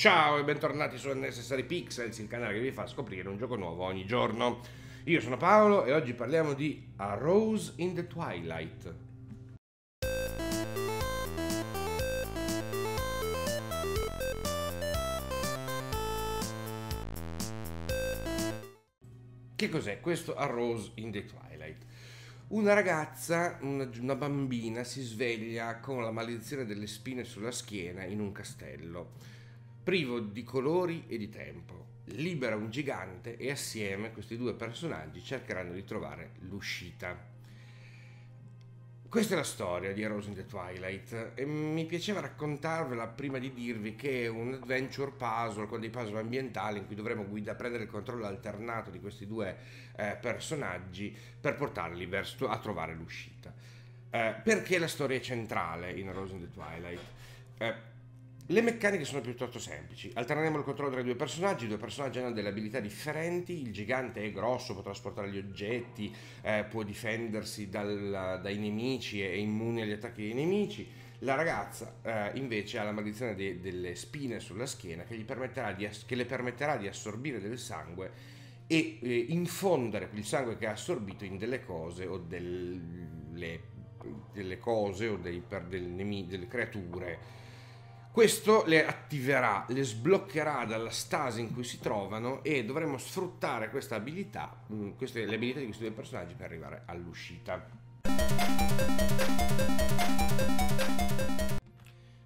Ciao e bentornati su Necessary Pixels, il canale che vi fa scoprire un gioco nuovo ogni giorno. Io sono Paolo e oggi parliamo di A Rose in the Twilight. Che cos'è questo A Rose in the Twilight? Una ragazza, una, bambina, si sveglia con la maledizione delle spine sulla schiena in un castello privo di colori e di tempo. Libera un gigante e assieme questi due personaggi cercheranno di trovare l'uscita. Questa è la storia di Rose in the Twilight e mi piaceva raccontarvela prima di dirvi che è un adventure puzzle con dei puzzle ambientali in cui dovremo guida, prendere il controllo alternato di questi due eh, personaggi per portarli verso, a trovare l'uscita. Eh, perché la storia è centrale in Rose in the Twilight? Eh, le meccaniche sono piuttosto semplici. Alterneremo il controllo tra i due personaggi. I due personaggi hanno delle abilità differenti. Il gigante è grosso, può trasportare gli oggetti, eh, può difendersi dal, dai nemici, è immune agli attacchi dei nemici. La ragazza eh, invece ha la maledizione de, delle spine sulla schiena che, di, che, le permetterà di assorbire del sangue e eh, infondere il sangue che ha assorbito in delle cose o delle, delle cose o dei, per del nemi, delle creature questo le attiverà, le sbloccherà dalla stasi in cui si trovano e dovremo sfruttare questa abilità, mm, queste, le abilità di questi due personaggi per arrivare all'uscita.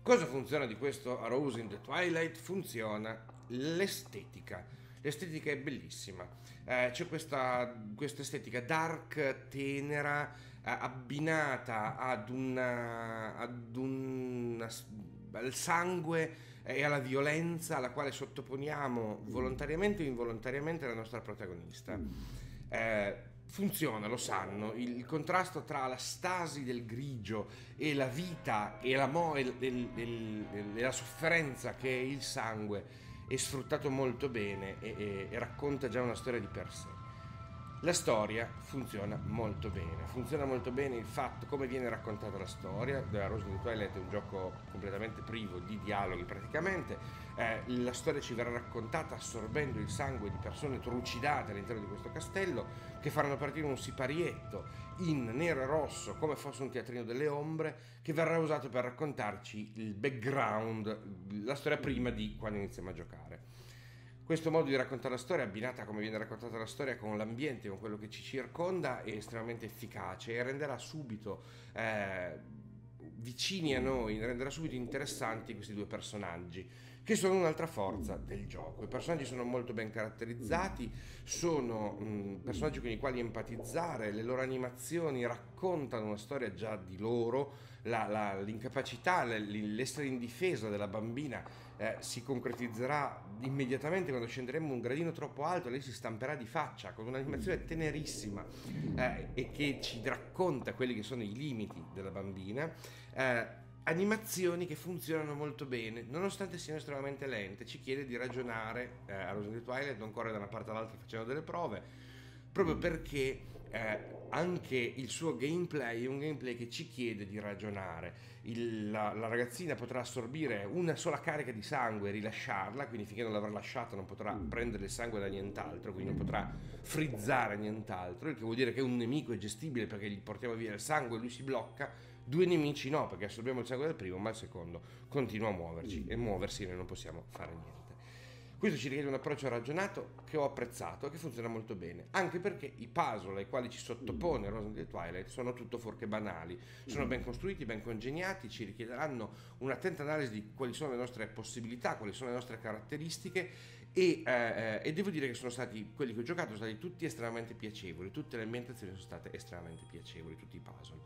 Cosa funziona di questo Rose in the Twilight? Funziona l'estetica. L'estetica è bellissima. Eh, c'è questa, questa, estetica dark, tenera, eh, abbinata ad una, ad una al sangue e alla violenza alla quale sottoponiamo volontariamente o involontariamente la nostra protagonista. Eh, funziona, lo sanno, il, contrasto tra la stasi del grigio e la vita e la, mo, e, e, e, e la sofferenza che è il sangue è sfruttato molto bene e racconta già una storia di per sé. La storia funziona molto bene, funziona molto bene il fatto come viene raccontata la storia, The Rose of the Twilight è un gioco completamente privo di dialoghi praticamente, eh, la storia ci verrà raccontata assorbendo il sangue di persone trucidate all'interno di questo castello che faranno partire un siparietto in nero e rosso come fosse un teatrino delle ombre che verrà usato per raccontarci il background, la storia prima di quando iniziamo a giocare. Questo modo di raccontare la storia, abbinata come viene raccontata la storia con l'ambiente, con quello che ci circonda, è estremamente efficace e renderà subito eh, vicini a noi, renderà subito interessanti questi due personaggi, che sono un'altra forza del gioco. I personaggi sono molto ben caratterizzati, sono mh, personaggi con i quali empatizzare, le loro animazioni raccontano una storia già di loro, la, la, l'incapacità, l'essere indifesa della bambina eh, si concretizzerà immediatamente quando scenderemo un gradino troppo alto, lei si stamperà di faccia con un'animazione tenerissima eh, e che ci racconta quelli che sono i limiti della bambina. Eh, animazioni che funzionano molto bene, nonostante siano estremamente lente, ci chiede di ragionare eh, a Rosary Twilight, non corre da una parte all'altra facendo delle prove, proprio perché eh, anche il suo gameplay è un gameplay che ci chiede di ragionare. Il, la, la, ragazzina potrà assorbire una sola carica di sangue e rilasciarla, quindi finché non l'avrà lasciata non potrà mm. prendere il sangue da nient'altro, quindi non potrà frizzare nient'altro, il che vuol dire che un nemico è gestibile perché gli portiamo via il sangue e lui si blocca, due nemici no, perché assorbiamo il sangue del primo, ma il secondo continua a muoverci mm. e muoversi noi non possiamo fare niente. Questo ci richiede un approccio ragionato che ho apprezzato e che funziona molto bene, anche perché i puzzle ai quali ci sottopone of the Twilight sono tutto fuorché banali, sono ben costruiti, ben congegnati, ci richiederanno un'attenta analisi di quali sono le nostre possibilità, quali sono le nostre caratteristiche e, eh, e, devo dire che sono stati quelli che ho giocato sono stati tutti estremamente piacevoli, tutte le ambientazioni sono state estremamente piacevoli, tutti i puzzle.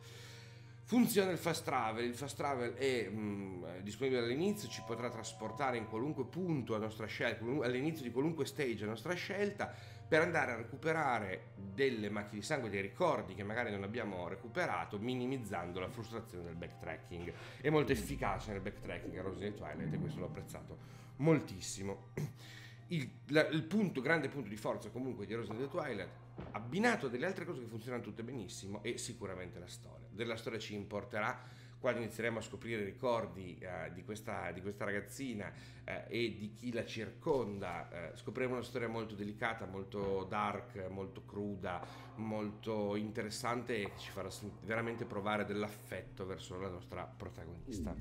Funziona il fast travel, il fast travel è mh, mm, disponibile all'inizio, ci potrà trasportare in qualunque punto a nostra scelta, all'inizio di qualunque stage a nostra scelta, per andare a recuperare delle macchine di sangue, dei ricordi che magari non abbiamo recuperato, minimizzando la frustrazione del backtracking. È molto efficace nel backtracking a Rosy Twilight e questo l'ho apprezzato moltissimo. Il, la, il punto, grande punto di forza comunque di the Twilight, abbinato a delle altre cose che funzionano tutte benissimo, è sicuramente la storia. Della storia ci importerà quando inizieremo a scoprire i ricordi eh, di, questa, di, questa, ragazzina eh, e di chi la circonda, eh, scopriremo una storia molto delicata, molto dark, molto cruda, molto interessante e che ci farà veramente provare dell'affetto verso la nostra protagonista.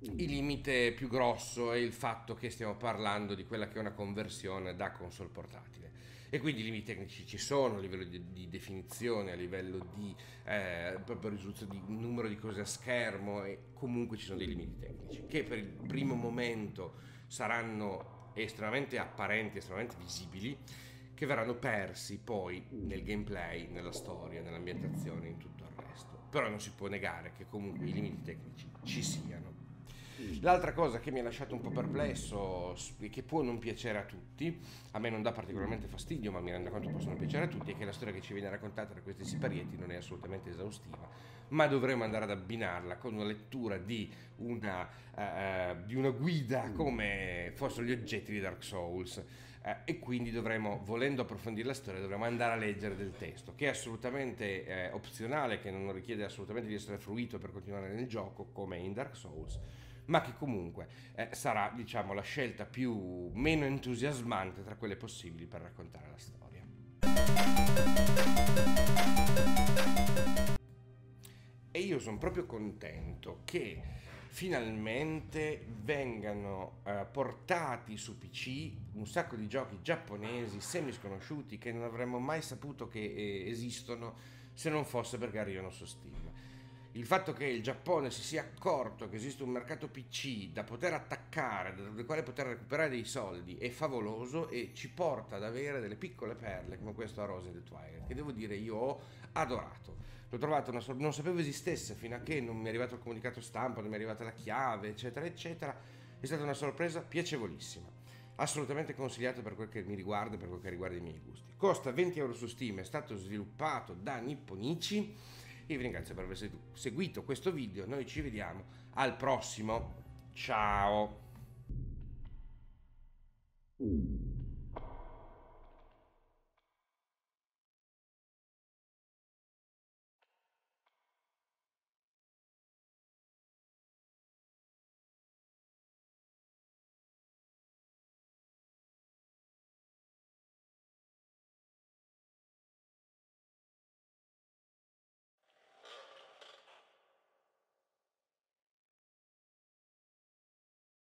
Il limite più grosso è il fatto che stiamo parlando di quella che è una conversione da console portatile e quindi i limiti tecnici ci sono a livello di, di definizione, a livello di eh, proprio risoluzione di numero di cose a schermo e comunque ci sono dei limiti tecnici che per il primo momento saranno estremamente apparenti, estremamente visibili che verranno persi poi nel gameplay, nella storia, nell'ambientazione, in tutto il resto. Però non si può negare che comunque i limiti tecnici ci siano. L'altra cosa che mi ha lasciato un po' perplesso e che può non piacere a tutti, a me non dà particolarmente fastidio, ma mi rendo conto che possono piacere a tutti, è che la storia che ci viene raccontata da questi siparietti non è assolutamente esaustiva, ma dovremo andare ad abbinarla con una lettura di una, uh, di una guida come fossero gli oggetti di Dark Souls. Uh, e quindi dovremo, volendo approfondire la storia, dovremo andare a leggere del testo, che è assolutamente eh, opzionale, che non richiede assolutamente di essere fruito per continuare nel gioco, come in Dark Souls ma che comunque eh, sarà diciamo la scelta più meno entusiasmante tra quelle possibili per raccontare la storia. E io sono proprio contento che finalmente vengano eh, portati su PC un sacco di giochi giapponesi semi sconosciuti che non avremmo mai saputo che eh, esistono se non fosse perché arrivano su Steam il fatto che il Giappone si sia accorto che esiste un mercato PC da poter attaccare, dal quale poter recuperare dei soldi, è favoloso e ci porta ad avere delle piccole perle come questo a Rose the Twilight, che devo dire io ho adorato. L'ho trovato, una, non sapevo esistesse fino a che non mi è arrivato il comunicato stampa, non mi è arrivata la chiave, eccetera, eccetera. È stata una sorpresa piacevolissima. Assolutamente consigliato per quel che mi riguarda e per quel che riguarda i miei gusti. Costa 20 euro su Steam, è stato sviluppato da Nipponici io vi ringrazio per aver seguito questo video, noi ci vediamo al prossimo, ciao!